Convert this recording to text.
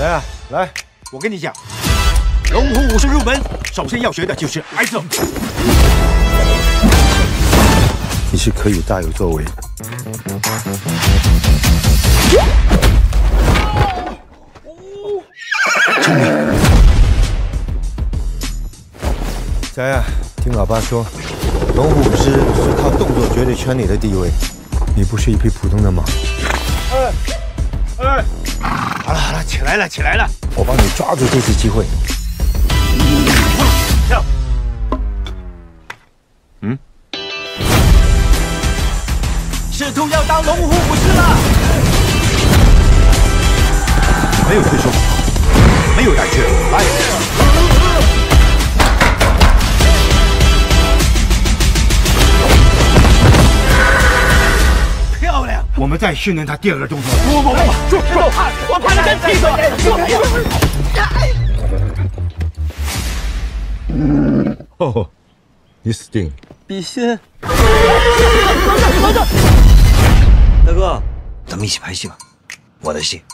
来啊，来，我跟你讲，龙虎武术入门，首先要学的就是挨揍。你是可以大有作为。聪明。仔啊，听老爸说，龙虎武师是靠动作绝对圈里的地位，你不是一匹普通的马。好了，起来了起来了，我帮你抓住这次机会。跳。嗯？试图要当龙虎武士了？没有退缩，没有胆怯，们再训练他第二个动作。不不不，住住！我怕你真气死！哦，你死定了！比心，大哥，咱们一起拍戏吧，我的戏。